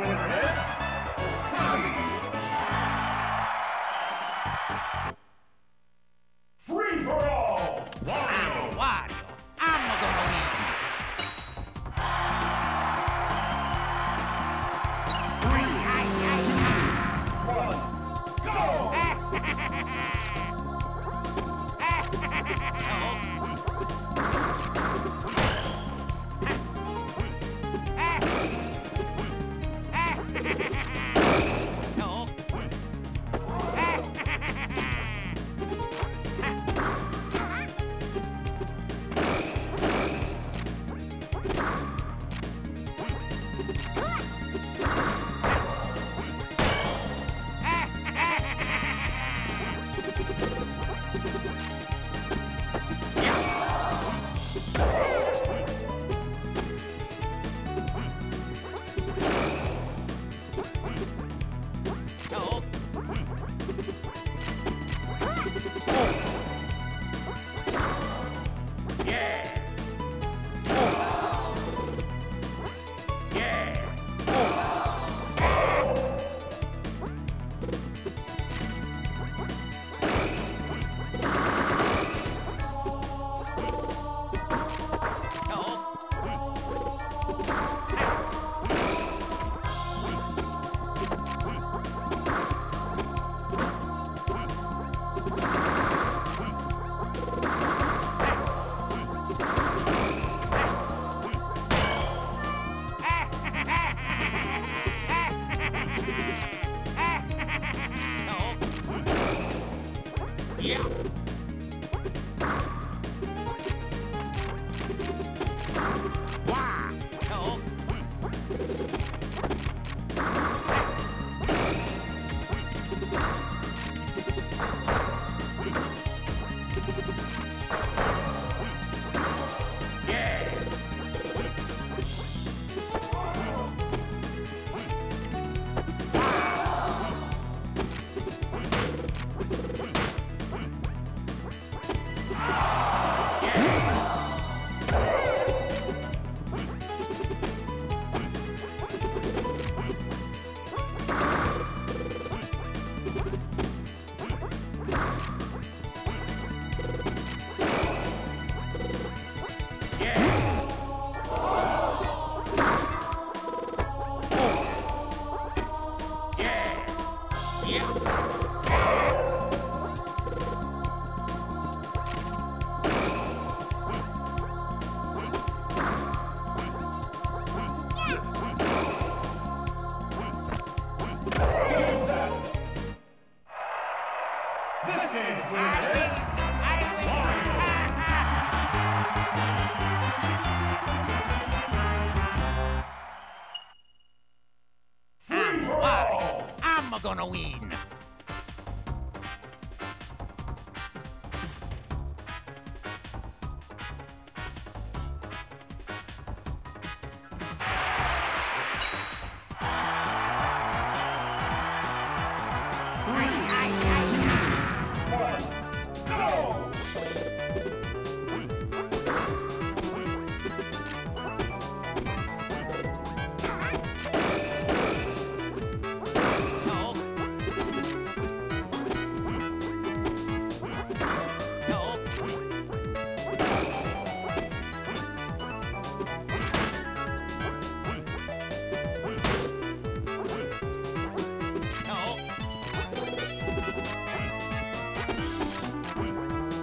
Ha you This I'm gonna win. go!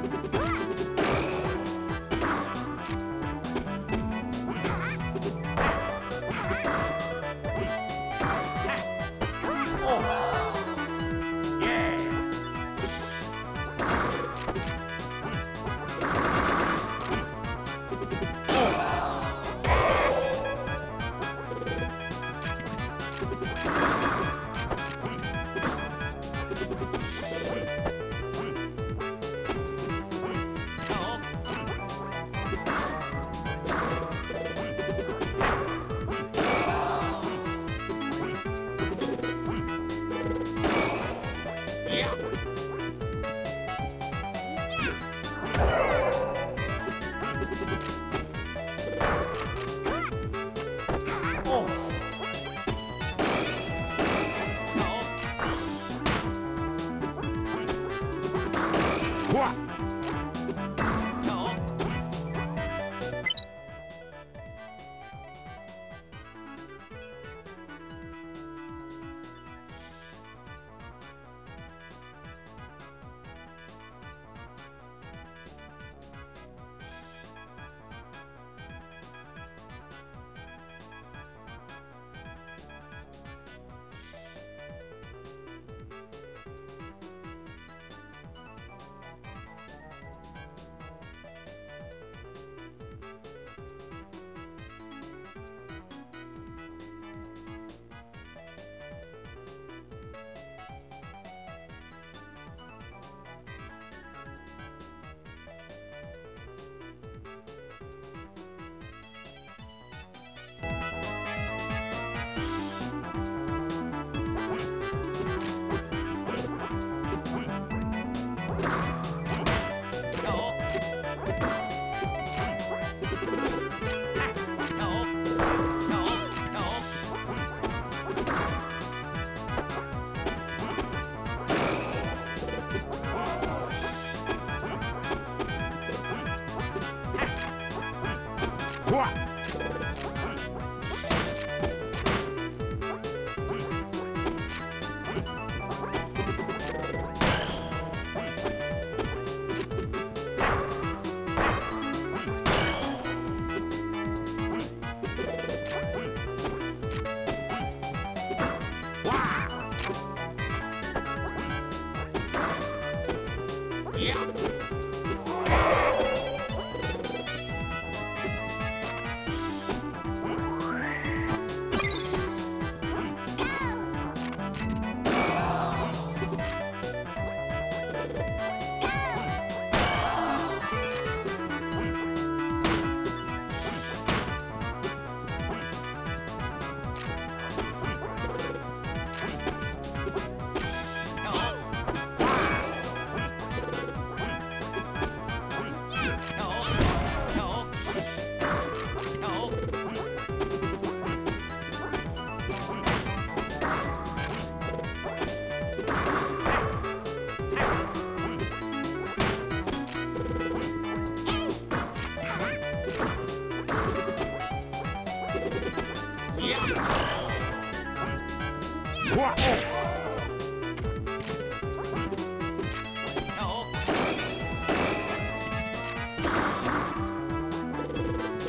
うん 우!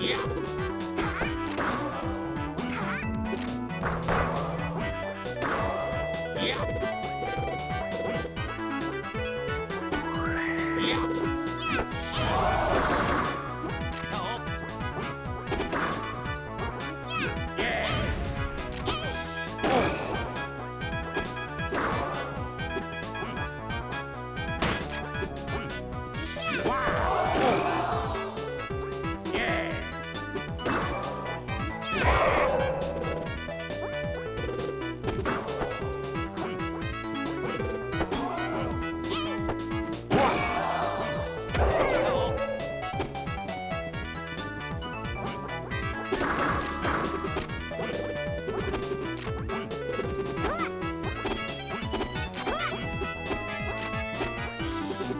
Yeah.